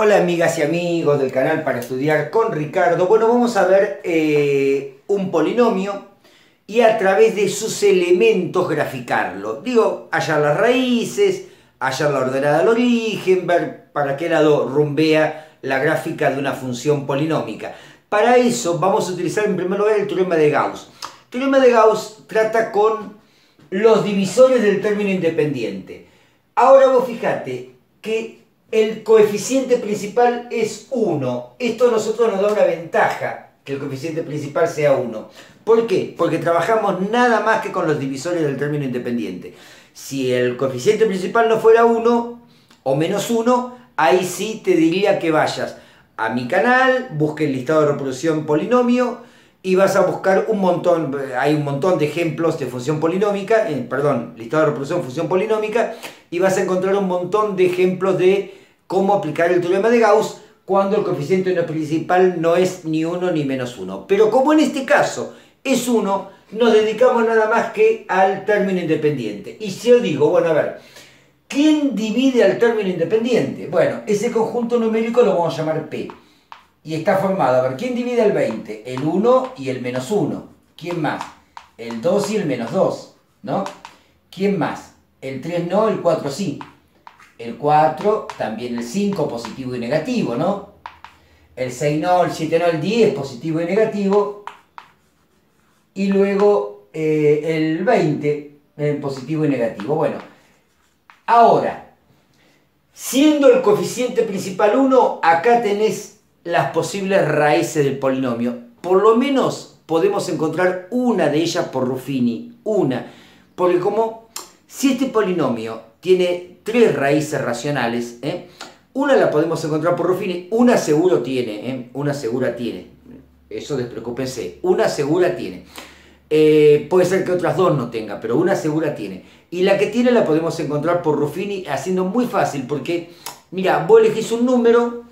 Hola amigas y amigos del canal para estudiar con Ricardo. Bueno, vamos a ver eh, un polinomio y a través de sus elementos graficarlo. Digo, hallar las raíces, hallar la ordenada al origen, ver para qué lado rumbea la gráfica de una función polinómica. Para eso vamos a utilizar en primer lugar el teorema de Gauss. El teorema de Gauss trata con los divisores del término independiente. Ahora vos fíjate que el coeficiente principal es 1. Esto a nosotros nos da una ventaja, que el coeficiente principal sea 1. ¿Por qué? Porque trabajamos nada más que con los divisores del término independiente. Si el coeficiente principal no fuera 1 o menos 1, ahí sí te diría que vayas a mi canal, busque el listado de reproducción polinomio y vas a buscar un montón, hay un montón de ejemplos de función polinómica, eh, perdón, listado de reproducción función polinómica, y vas a encontrar un montón de ejemplos de cómo aplicar el teorema de Gauss cuando el coeficiente principal no es ni 1 ni menos 1. Pero como en este caso es 1, nos dedicamos nada más que al término independiente. Y si yo digo, bueno, a ver, ¿quién divide al término independiente? Bueno, ese conjunto numérico lo vamos a llamar P. Y está formado, a ver, ¿quién divide el 20? El 1 y el menos 1. ¿Quién más? El 2 y el menos 2, ¿no? ¿Quién más? El 3 no, el 4 sí. El 4, también el 5, positivo y negativo, ¿no? El 6 no, el 7 no, el 10, positivo y negativo. Y luego eh, el 20, eh, positivo y negativo. Bueno, ahora, siendo el coeficiente principal 1, acá tenés las posibles raíces del polinomio. Por lo menos podemos encontrar una de ellas por Ruffini, una. Porque como si este polinomio tiene tres raíces racionales. ¿eh? Una la podemos encontrar por Ruffini, una seguro tiene, ¿eh? una segura tiene. Eso despreocúpense, una segura tiene. Eh, puede ser que otras dos no tenga, pero una segura tiene. Y la que tiene la podemos encontrar por Ruffini haciendo muy fácil, porque, mira, vos elegís un número,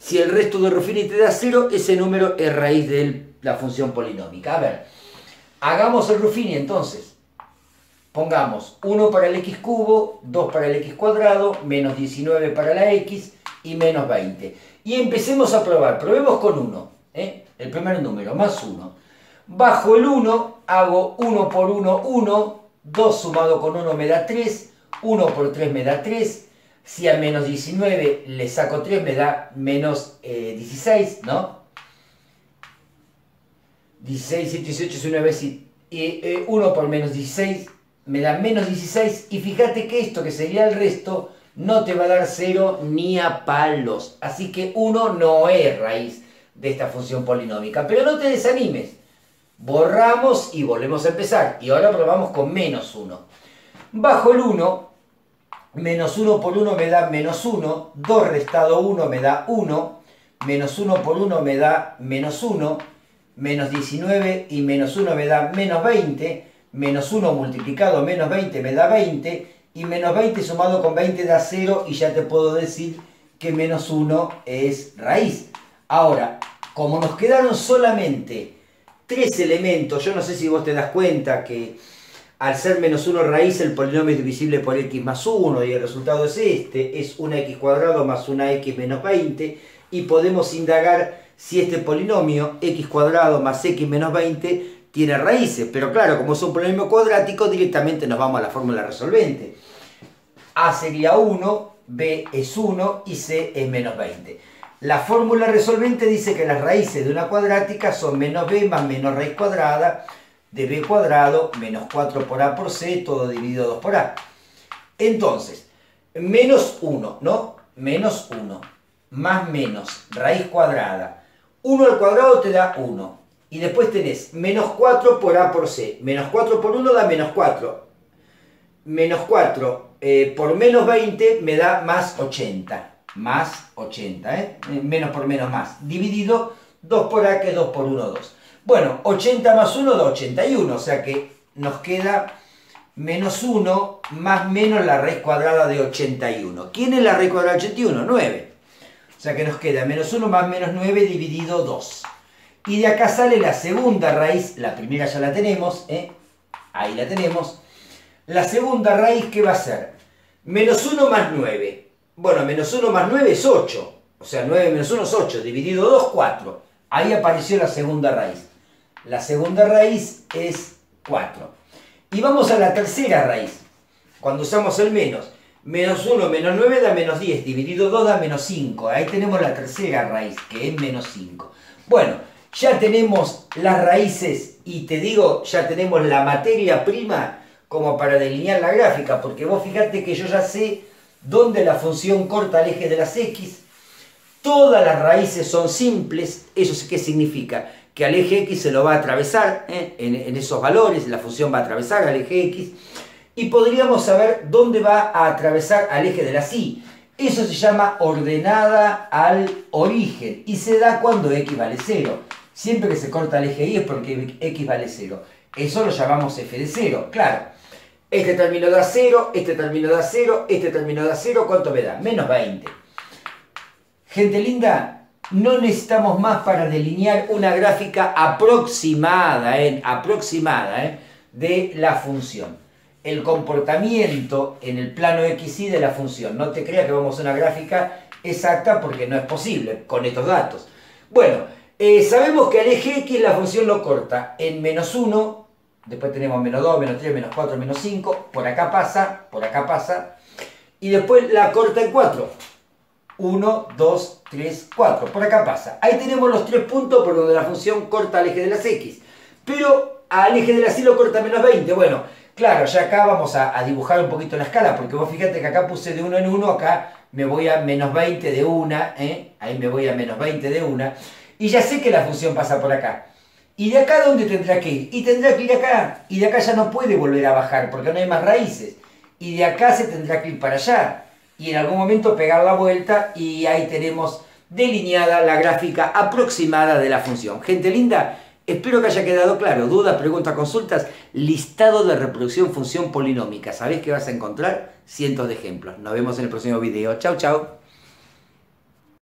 si el resto de Ruffini te da cero, ese número es raíz de la función polinómica. A ver, hagamos el Ruffini entonces. Pongamos 1 para el x cubo, 2 para el x cuadrado, menos 19 para la x y menos 20. Y empecemos a probar. Probemos con 1, ¿eh? el primer número, más 1. Bajo el 1 hago 1 por 1, 1. 2 sumado con 1 me da 3. 1 por 3 me da 3. Si a menos 19 le saco 3 me da menos 16, eh, ¿no? 16, 7, 18 es una y, 1 por menos 16 me da menos 16 y fíjate que esto que sería el resto no te va a dar 0 ni a palos. Así que 1 no es raíz de esta función polinómica. Pero no te desanimes. Borramos y volvemos a empezar. Y ahora probamos con menos 1. Bajo el 1, menos 1 por 1 me da menos 1. 2 restado 1 me da 1. Menos 1 por 1 me da menos 1. Menos 19 y menos 1 me da menos 20 menos 1 multiplicado menos 20 me da 20, y menos 20 sumado con 20 da 0, y ya te puedo decir que menos 1 es raíz. Ahora, como nos quedaron solamente tres elementos, yo no sé si vos te das cuenta que al ser menos 1 raíz el polinomio es divisible por x más 1 y el resultado es este, es 1x cuadrado más 1x menos 20 y podemos indagar si este polinomio x cuadrado más x menos 20 tiene raíces, pero claro, como es un polinomio cuadrático, directamente nos vamos a la fórmula resolvente. A sería 1, B es 1 y C es menos 20. La fórmula resolvente dice que las raíces de una cuadrática son menos b más menos raíz cuadrada de b cuadrado menos 4 por a por c, todo dividido 2 por a. Entonces, menos 1, ¿no? Menos 1 más menos raíz cuadrada. 1 al cuadrado te da 1. Y después tenés menos 4 por A por C. Menos 4 por 1 da menos 4. Menos 4 eh, por menos 20 me da más 80. Más 80, ¿eh? Menos por menos más. Dividido 2 por A que es 2 por 1, 2. Bueno, 80 más 1 da 81. O sea que nos queda menos 1 más menos la raíz cuadrada de 81. ¿Quién es la raíz cuadrada de 81? 9. O sea que nos queda menos 1 más menos 9 dividido 2. Y de acá sale la segunda raíz, la primera ya la tenemos, ¿eh? ahí la tenemos. La segunda raíz, ¿qué va a ser? Menos 1 más 9. Bueno, menos 1 más 9 es 8. O sea, 9 menos 1 es 8, dividido 2, 4. Ahí apareció la segunda raíz. La segunda raíz es 4. Y vamos a la tercera raíz. Cuando usamos el menos. Menos 1 menos 9 da menos 10, dividido 2 da menos 5. Ahí tenemos la tercera raíz, que es menos 5. Bueno, ya tenemos las raíces y te digo, ya tenemos la materia prima como para delinear la gráfica, porque vos fíjate que yo ya sé dónde la función corta el eje de las x. Todas las raíces son simples. ¿Eso qué significa? Que al eje x se lo va a atravesar, ¿eh? en, en esos valores, la función va a atravesar al eje x y podríamos saber dónde va a atravesar al eje de la Y. Eso se llama ordenada al origen y se da cuando x vale 0. Siempre que se corta el eje Y es porque x vale 0. Eso lo llamamos f de 0, claro. Este término da 0, este término da 0, este término da 0, ¿cuánto me da? Menos 20. Gente linda, no necesitamos más para delinear una gráfica aproximada, ¿eh? aproximada ¿eh? de la función el comportamiento en el plano XY de la función. No te creas que vamos a una gráfica exacta porque no es posible con estos datos. Bueno, eh, sabemos que al eje X la función lo corta en menos 1, después tenemos menos 2, menos 3, menos 4, menos 5, por acá pasa, por acá pasa, y después la corta en 4. 1, 2, 3, 4, por acá pasa. Ahí tenemos los tres puntos por donde la función corta al eje de las X. Pero al eje de las Y lo corta menos 20. Bueno, Claro, ya acá vamos a, dibujar un poquito la escala, porque vos fíjate que acá puse de 1 en 1, acá me voy a menos 20 de 1, ¿eh? ahí me voy a menos 20 de 1, y ya sé que la función pasa por acá. ¿Y de acá dónde tendrá que ir? Y tendrá que ir acá, y de acá ya no puede volver a bajar, porque no hay más raíces. Y de acá se tendrá que ir para allá, y en algún momento pegar la vuelta, y ahí tenemos delineada la gráfica aproximada de la función. Gente linda, Espero que haya quedado claro. Dudas, preguntas, consultas. Listado de reproducción función polinómica. ¿Sabés que vas a encontrar? Cientos de ejemplos. Nos vemos en el próximo video. Chau, chau.